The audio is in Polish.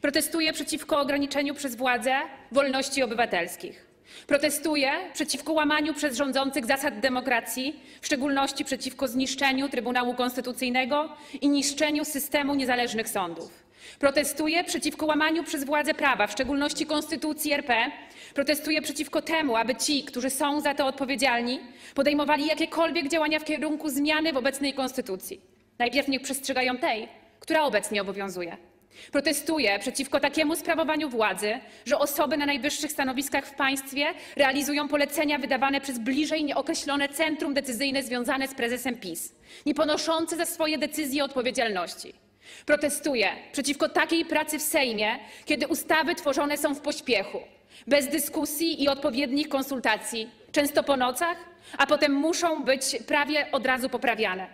Protestuję przeciwko ograniczeniu przez władzę wolności obywatelskich. Protestuję przeciwko łamaniu przez rządzących zasad demokracji, w szczególności przeciwko zniszczeniu Trybunału Konstytucyjnego i niszczeniu systemu niezależnych sądów. Protestuję przeciwko łamaniu przez władzę prawa, w szczególności Konstytucji RP. Protestuję przeciwko temu, aby ci, którzy są za to odpowiedzialni, podejmowali jakiekolwiek działania w kierunku zmiany w obecnej Konstytucji. Najpierw niech przestrzegają tej, która obecnie obowiązuje. Protestuję przeciwko takiemu sprawowaniu władzy, że osoby na najwyższych stanowiskach w państwie realizują polecenia wydawane przez bliżej nieokreślone centrum decyzyjne związane z prezesem PiS, nie ponoszące za swoje decyzje odpowiedzialności. Protestuję przeciwko takiej pracy w Sejmie, kiedy ustawy tworzone są w pośpiechu, bez dyskusji i odpowiednich konsultacji, często po nocach, a potem muszą być prawie od razu poprawiane.